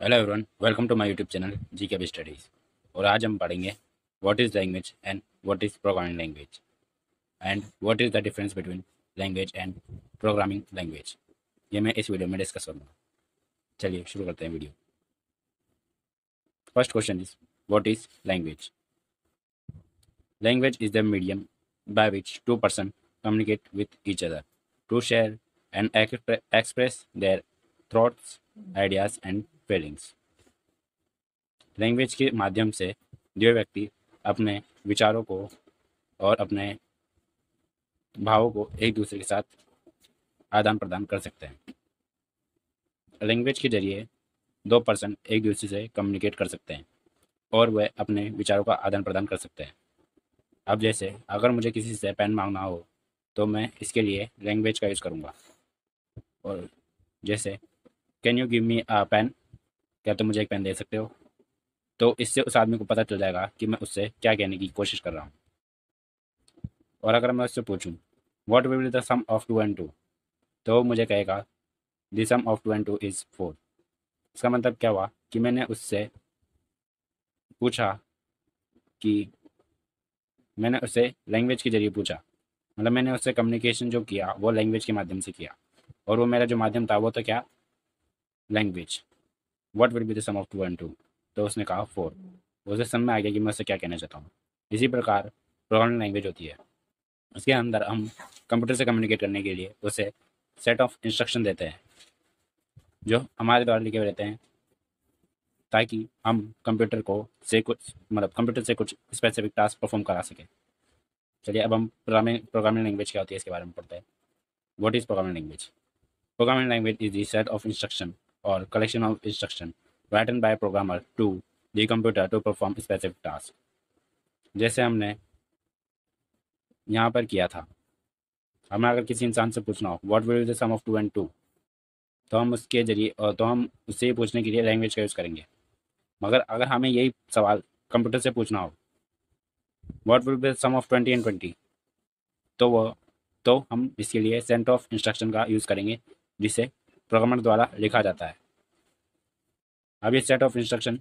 Hello everyone welcome to my YouTube channel G K studies और आज हम पढ़ेंगे what is language and what is programming language and what is the difference between language and programming language ये मैं इस video में discuss करूँगा। चलिए शुरू करते हैं video first question is what is language language is the medium by which two person communicate with each other to share and express their thoughts ideas and feelings language के माध्यम से जो व्यक्ति अपने विचारों को और अपने भावों को एक दूसरे के साथ आदान प्रदान कर सकते हैं। लैंग्वेज के ज़रिए दो पर्सन एक दूसरे से कम्युनिकेट कर सकते हैं और वह अपने विचारों का आदान प्रदान कर सकते हैं। अब जैसे अगर मुझे किसी से पेन मांगना हो तो मैं इसके लिए लैंग्वेज का यूज़ करूँगा। और जैसे can you give me a pen क्या तुम मुझे एक पेन दे सकते हो। तो इससे उस आदमी को पता चल जाएगा कि मैं उससे क्या कहने की कोशिश कर रहा हूँ। और अगर मैं उससे पूछूँ what will the sum of two and two तो मुझे कहेगा the sum of two and two is four इसका मतलब क्या हुआ कि मैंने उससे पूछा कि मैंने उससे लैंग्वेज के ज़रिए पूछा। मतलब मैंने उससे कम्युनिकेशन जो किया, वो लैंग्वेज के माध्यम से किया। और वो मेरा जो माध्यम था, वो तो क्या? Language what will be the sum of two and two तो उसने कहा फोर उसे समझ में आ गया कि मैं उससे क्या कहना चाहता हूँ? इसी प्रकार प्रोग्रामिंग लैंग्वेज होती है। उसके अंदर हम कंप्यूटर से कम्युनिकेट करने के लिए उसे सेट ऑफ़ इंस्ट्रक्शन देते हैं, जो हमारे द्वारा लिखे हुए रहते हैं, ताकि हम कंप्यूटर को से कुछ मतलब कंप्यूटर से कुछ स्पेसिफिक टास्क परफॉर्म करा सकें। चलिए अब हम प्रोग्रामिंग प्रोग्रामिंग लैंग्वेज क्या होती है इसके बारे में पढ़ते हैं। What is programming language programming language is the set of instruction or collection of instruction written by programmer to the computer to perform specific task जैसे हमने यहाँ पर किया था। हमें अगर किसी इंसान से पूछना हो what will the sum of two and two तो हम उसके ज़रिए तो हम उससे ही पूछने के लिए लैंग्वेज का यूज़ करेंगे। मगर अगर हमें यही सवाल कंप्यूटर से पूछना हो what will be sum of twenty and twenty तो वो तो हम इसके लिए सेंट ऑफ़ इंस्ट्रक्शन का यूज़ करेंगे, जिसे प्रोग्रामर द्वारा लिखा जाता है। अब ये सेट ऑफ़ इंस्ट्रक्शन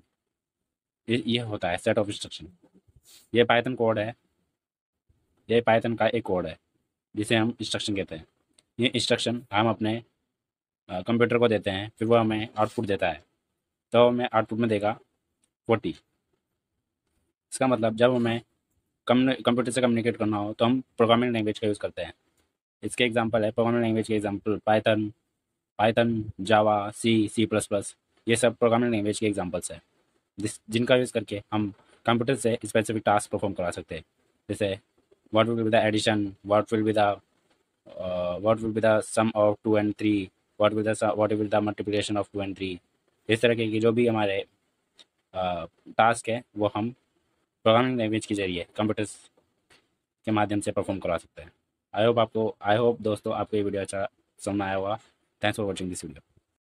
ये होता है सेट ऑफ़ इंस्ट्रक्शन ये पाइथन कोड है, ये पाइथन का एक कोड है, जिसे हम इंस्ट्रक्शन कहते हैं. ये इंस्ट्रक्शन हम अपने कंप्यूटर को देते हैं, फिर वो हमें आउटपुट देता है. तो हमें आउटपुट में देगा फोर्टी इसका मतलब जब हमें कंप्यूटर से कम्युनिकेट करना हो तो हम प्रोग्रामिंग लैंग्वेज का यूज़ करते हैं. इसके एग्जांपल है प्रोग्रामिंग लैंग्वेज के example Python Python Java C C plus plus ये सब प्रोग्रामिंग लैंग्वेज के एग्जाम्पल्स हैं। जिस, जिनका यूज़ करके हम कंप्यूटर से स्पेसिफिक टास्क परफॉर्म करा सकते हैं। जैसे what will be the addition what will be the what will be the sum of two and three what will what will the multiplication of two and three इस तरह के जो भी हमारे टास्क है, वो हम प्रोग्रामिंग लैंग्वेज के ज़रिए कंप्यूटर्स के माध्यम से परफॉर्म करा सकते हैं। आई होप आपको आई होप दोस्तों आपको ये वीडियो अच्छा समझ आया होगा। Thanks for watching this video.